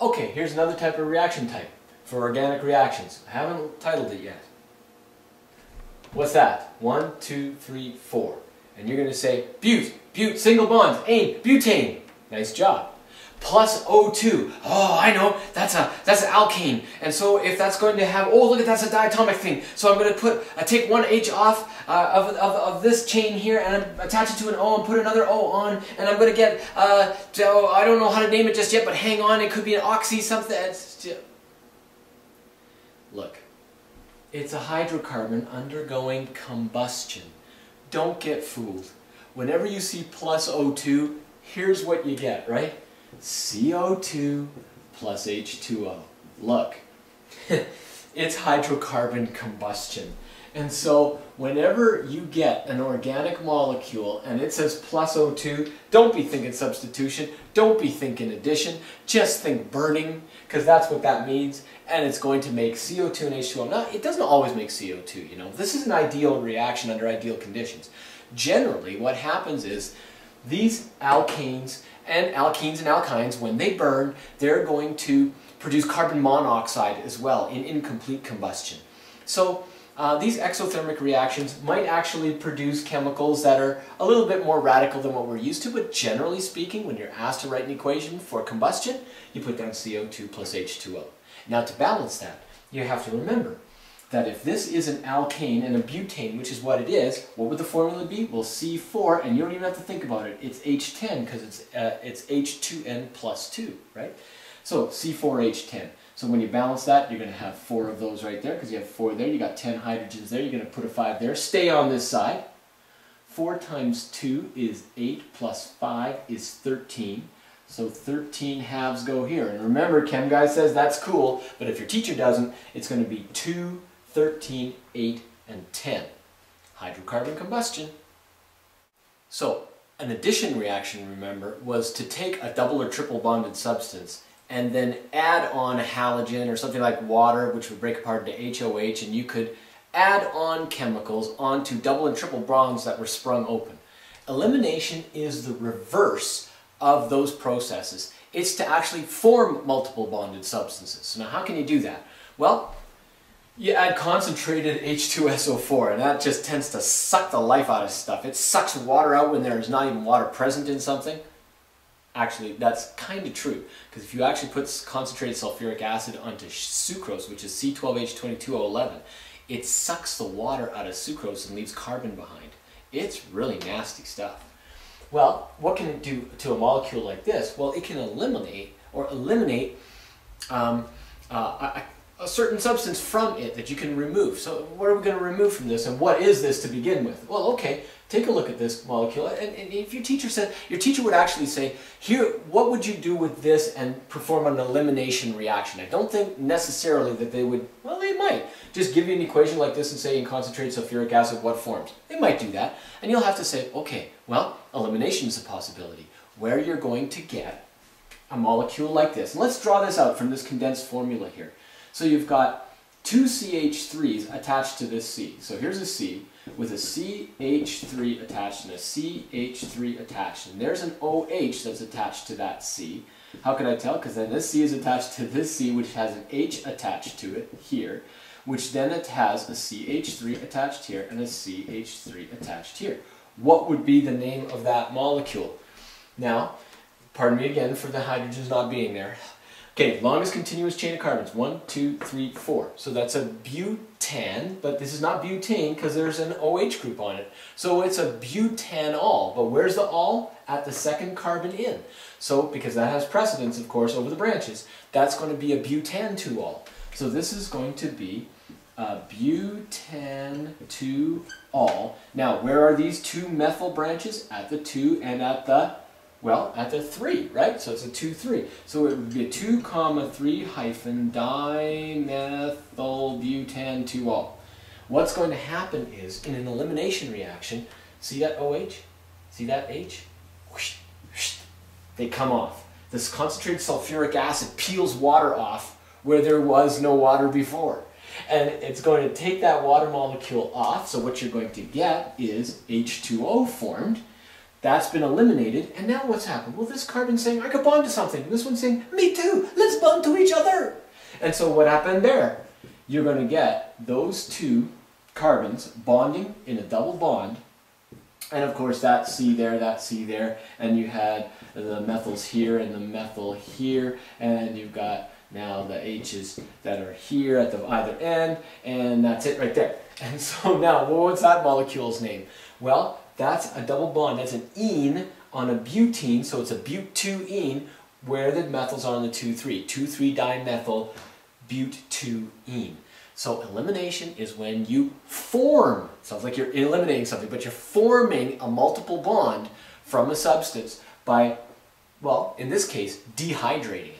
Okay, here's another type of reaction type for organic reactions. I haven't titled it yet. What's that? One, two, three, four. And you're going to say bute, bute, single bonds, ane, butane. Nice job. Plus O2. Oh, I know. That's a that's an alkane. And so if that's going to have, oh, look at that's a diatomic thing. So I'm going to put, I take one H off uh, of, of, of this chain here and I attach it to an O and put another O on. And I'm going to get, uh, so I don't know how to name it just yet, but hang on. It could be an oxy something. Look, it's a hydrocarbon undergoing combustion. Don't get fooled. Whenever you see plus O2, here's what you get, right? CO2 plus H2O. Look, it's hydrocarbon combustion. And so whenever you get an organic molecule and it says plus O2, don't be thinking substitution, don't be thinking addition, just think burning, because that's what that means, and it's going to make CO2 and H2O. Now, it doesn't always make CO2, you know. This is an ideal reaction under ideal conditions. Generally, what happens is these alkanes and alkenes and alkynes, when they burn, they're going to produce carbon monoxide as well in incomplete combustion. So uh, these exothermic reactions might actually produce chemicals that are a little bit more radical than what we're used to, but generally speaking, when you're asked to write an equation for combustion, you put down CO2 plus H2O. Now to balance that, you have to remember that if this is an alkane and a butane, which is what it is, what would the formula be? Well, C4, and you don't even have to think about it. It's H10 because it's, uh, it's H2N plus 2, right? So C4H10. So when you balance that, you're going to have four of those right there because you have four there. You got 10 hydrogens there. You're going to put a 5 there. Stay on this side. 4 times 2 is 8 plus 5 is 13. So 13 halves go here. And remember, Chem Guy says that's cool, but if your teacher doesn't, it's going to be 2, 13, 8, and 10. Hydrocarbon combustion. So an addition reaction, remember, was to take a double or triple bonded substance and then add on a halogen or something like water, which would break apart into HOH, and you could add on chemicals onto double and triple bonds that were sprung open. Elimination is the reverse of those processes. It's to actually form multiple bonded substances. So now how can you do that? Well, you add concentrated H2SO4 and that just tends to suck the life out of stuff. It sucks water out when there's not even water present in something. Actually, that's kind of true because if you actually put concentrated sulfuric acid onto sucrose, which is C12H22O11, it sucks the water out of sucrose and leaves carbon behind. It's really nasty stuff. Well, what can it do to a molecule like this? Well, it can eliminate or eliminate um, uh, a, a certain substance from it that you can remove. So what are we going to remove from this and what is this to begin with? Well, okay, take a look at this molecule and, and, if your teacher said, your teacher would actually say, here, what would you do with this and perform an elimination reaction? I don't think necessarily that they would, well, they might just give you an equation like this and say in concentrated sulfuric acid what forms. They might do that and you'll have to say, okay, well, elimination is a possibility where you're going to get a molecule like this. And let's draw this out from this condensed formula here. So you've got two CH3s attached to this C. So here's a C with a CH3 attached and a CH3 attached. And there's an OH that's attached to that C. How can I tell? Because then this C is attached to this C, which has an H attached to it here, which then it has a CH3 attached here and a CH3 attached here. What would be the name of that molecule? Now, pardon me again for the hydrogens not being there. Okay, longest continuous chain of carbons, one, two, three, four. So that's a butan, but this is not butane because there's an OH group on it. So it's a butanol, but where's the ol? At the second carbon in. So, because that has precedence, of course, over the branches, that's going to be a butan-2-ol. So this is going to be a butan-2-ol. Now, where are these two methyl branches? At the 2 and at the well, at the 3, right? So it's a 2, 3. So it would be a 2, comma 3 hyphen dimethyl 2 ol What's going to happen is, in an elimination reaction, see that OH? See that H? Whoosh, whoosh, they come off. This concentrated sulfuric acid peels water off where there was no water before. And it's going to take that water molecule off, so what you're going to get is H2O formed, that's been eliminated, and now what's happened? Well, this carbon's saying, I could bond to something. And this one's saying, me too, let's bond to each other. And so what happened there? You're going to get those two carbons bonding in a double bond. And of course that C there, that C there, and you had the methyls here and the methyl here, and you've got now the H's that are here at the either end, and that's it right there. And so now, what's that molecule's name? Well, that's a double bond. That's an ene on a butene, so it's a but2-ene, where the methyls are on the 2,3. 2,3-dimethyl but2-ene. So elimination is when you form, sounds like you're eliminating something, but you're forming a multiple bond from a substance by, well, in this case, dehydrating.